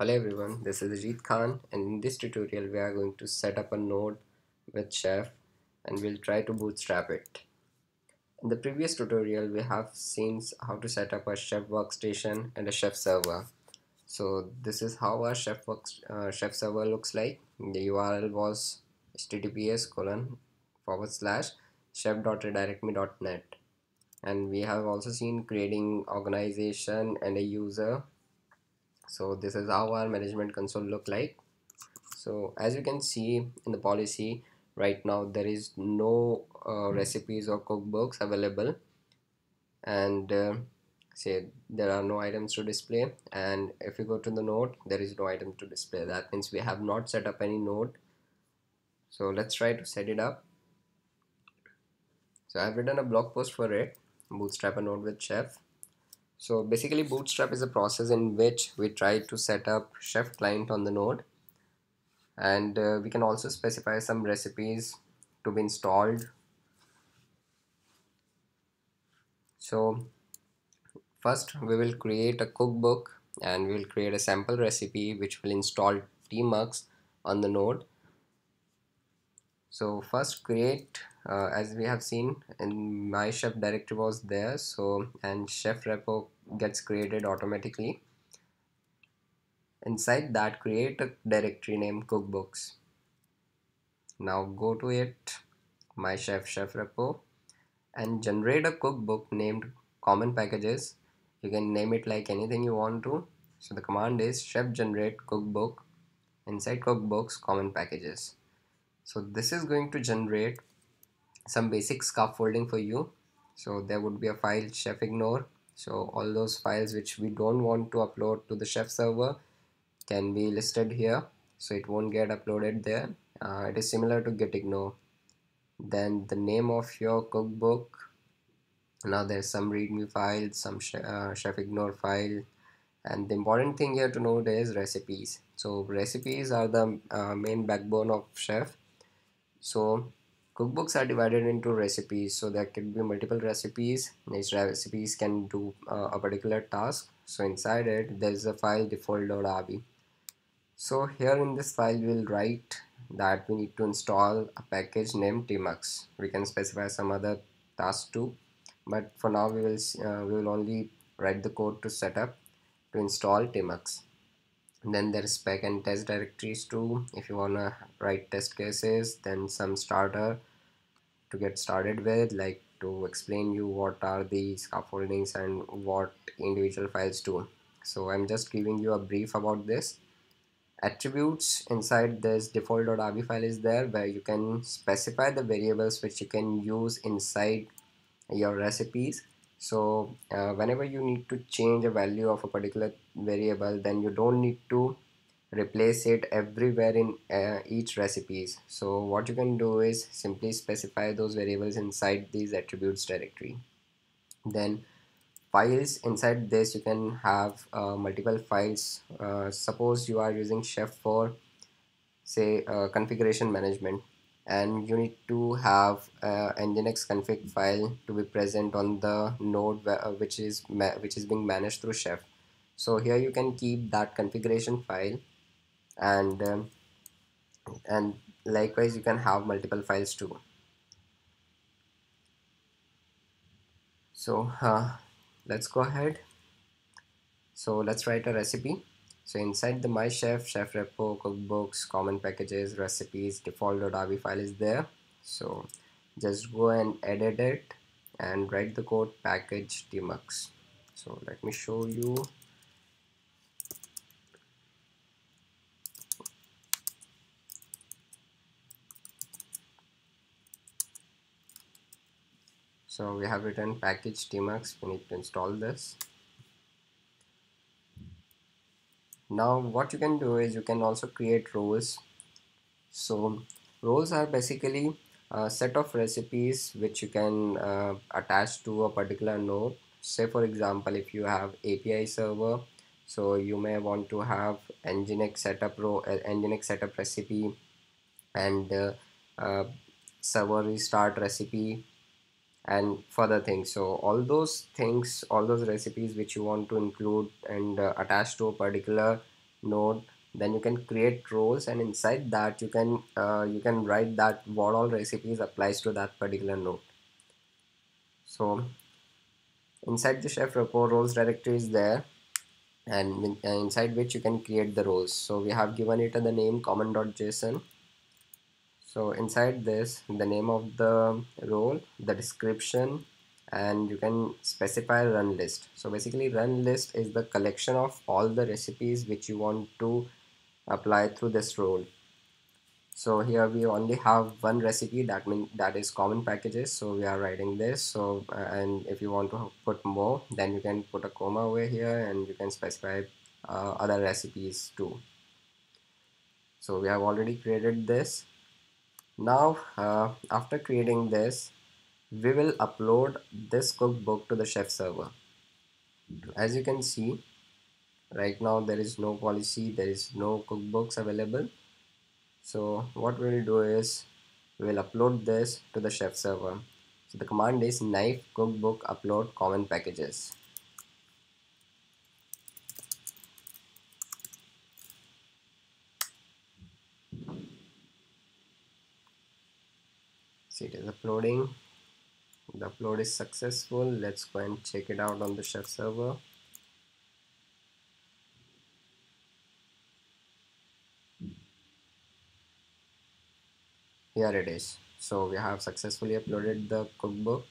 Hello everyone, this is Ajit Khan and in this tutorial we are going to set up a node with Chef and we'll try to bootstrap it. In the previous tutorial we have seen how to set up a Chef workstation and a Chef server. So this is how our Chef, works, uh, Chef server looks like. The URL was https colon forward slash chef.redirectme.net and we have also seen creating organization and a user so this is how our management console look like. So as you can see in the policy right now there is no uh, recipes or cookbooks available. And uh, say there are no items to display. And if you go to the node there is no item to display. That means we have not set up any node so let's try to set it up. So I've written a blog post for it. Bootstrap a node with chef so basically Bootstrap is a process in which we try to set up Chef client on the node and uh, we can also specify some recipes to be installed. So first we will create a cookbook and we will create a sample recipe which will install tmux on the node. So first create uh, as we have seen in my chef directory was there so and chef repo gets created automatically. Inside that create a directory named cookbooks. Now go to it my chef chef repo and generate a cookbook named common packages. You can name it like anything you want to. So the command is chef generate cookbook. Inside cookbooks common packages. So this is going to generate some basic scaffolding for you. So there would be a file chef ignore. So all those files which we don't want to upload to the chef server can be listed here. So it won't get uploaded there. Uh, it is similar to git ignore. Then the name of your cookbook. Now there's some readme file some uh, chef ignore file. And the important thing here to note is recipes. So recipes are the uh, main backbone of chef. So cookbooks are divided into recipes so there can be multiple recipes. Each recipes can do uh, a particular task. So inside it there is a file default.rb so here in this file we'll write that we need to install a package named tmux. We can specify some other task too but for now we will uh, we will only write the code to set up to install tmux. Then there is spec and test directories too. If you wanna write test cases then some starter to get started with like to explain you what are the scaffoldings and what individual files do. So I'm just giving you a brief about this. Attributes inside this default.rb file is there where you can specify the variables which you can use inside your recipes. So uh, whenever you need to change a value of a particular variable then you don't need to replace it everywhere in uh, each recipes. So what you can do is simply specify those variables inside these attributes directory then files. Inside this you can have uh, multiple files. Uh, suppose you are using chef for say uh, configuration management and you need to have uh, nginx config file to be present on the node uh, which is which is being managed through chef. So here you can keep that configuration file and um, and likewise you can have multiple files too. So uh, let's go ahead. So let's write a recipe. So inside the my chef chef repo cookbooks common packages recipes default default.rb file is there. So just go and edit it and write the code package tmux so let me show you so we have written package tmux we need to install this. Now what you can do is you can also create roles so roles are basically a set of recipes which you can uh, attach to a particular node. Say for example if you have API server so you may want to have nginx setup row uh, nginx setup recipe and uh, uh, server restart recipe and further things. So all those things all those recipes which you want to include and uh, attach to a particular node then you can create roles and inside that you can uh, you can write that what all recipes applies to that particular node. So inside the chef repo roles directory is there and uh, inside which you can create the roles so we have given it the name common.json so inside this the name of the role the description and you can specify run list. So basically run list is the collection of all the recipes which you want to apply through this role. So here we only have one recipe that means that is common packages. So we are writing this. So uh, and if you want to put more then you can put a comma over here and you can specify uh, other recipes too. So we have already created this now uh, after creating this we will upload this cookbook to the chef server. As you can see right now there is no policy there is no cookbooks available. So what we'll do is we will upload this to the chef server. So the command is knife cookbook upload common packages see it is uploading. The upload is successful. Let's go and check it out on the chef server. Here it is. So we have successfully uploaded the cookbook.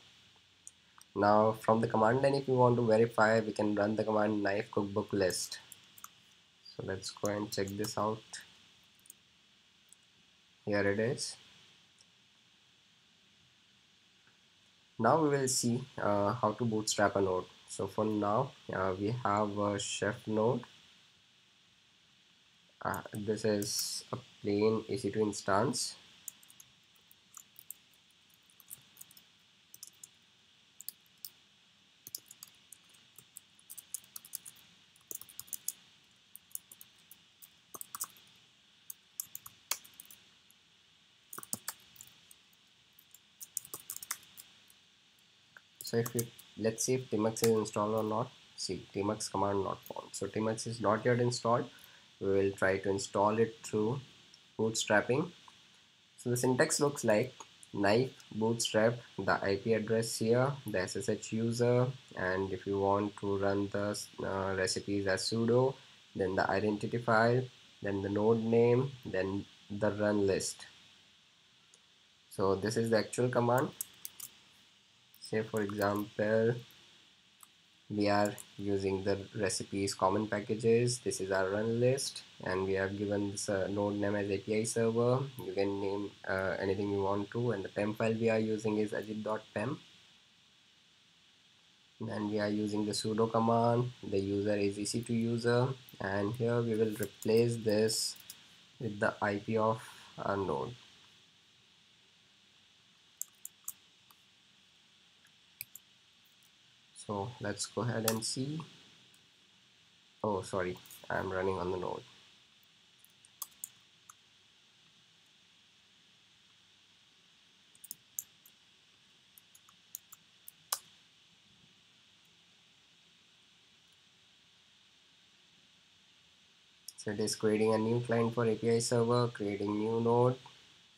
Now from the command line if you want to verify we can run the command knife cookbook list. So let's go and check this out. Here it is now we will see uh, how to bootstrap a node. So for now uh, we have a chef node. Uh, this is a plain EC2 instance so if you let's see if tmux is installed or not. See tmux command not found. So tmux is not yet installed. We will try to install it through bootstrapping. So the syntax looks like knife bootstrap the IP address here the SSH user and if you want to run the uh, recipes as sudo then the identity file then the node name then the run list. So this is the actual command say for example we are using the recipes common packages. This is our run list and we have given this uh, node name as API server. You can name uh, anything you want to and the pem file we are using is ajit.pem and we are using the sudo command. The user is ec2 user. And here we will replace this with the IP of our node so let's go ahead and see. Oh sorry. I'm running on the node. So it is creating a new client for API server creating new node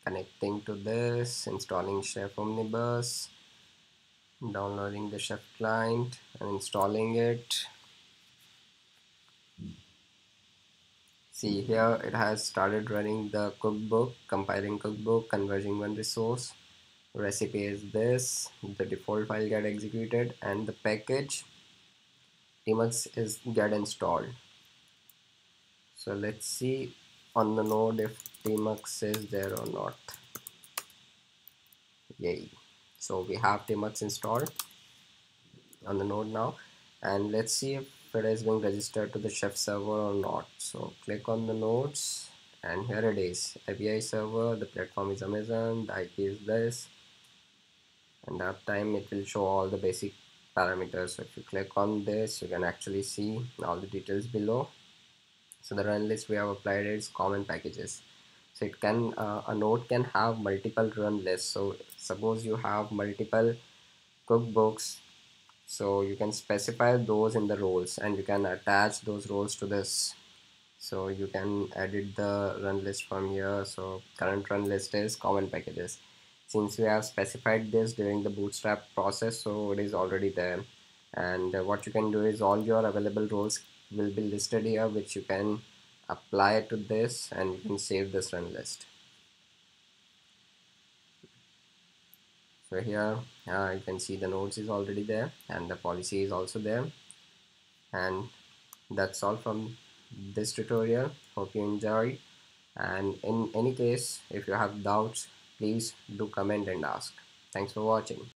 connecting to this installing chef omnibus downloading the chef client and installing it. See here it has started running the cookbook compiling cookbook converging one resource. Recipe is this the default file get executed and the package tmux is get installed. So let's see on the node if tmux is there or not. Yay so we have tmux installed on the node now. And let's see if it is being registered to the chef server or not. So click on the nodes and here it is. API server the platform is Amazon the IP is this. And that time it will show all the basic parameters. So if you click on this you can actually see all the details below. So the run list we have applied is common packages. So it can uh, a node can have multiple run lists. So suppose you have multiple cookbooks so you can specify those in the roles and you can attach those roles to this. So you can edit the run list from here. So current run list is common packages. Since we have specified this during the bootstrap process so it is already there. And what you can do is all your available roles will be listed here which you can apply to this and you can save this run list so here. Uh, you can see the nodes is already there and the policy is also there. And that's all from this tutorial. Hope you enjoyed and in any case if you have doubts please do comment and ask. Thanks for watching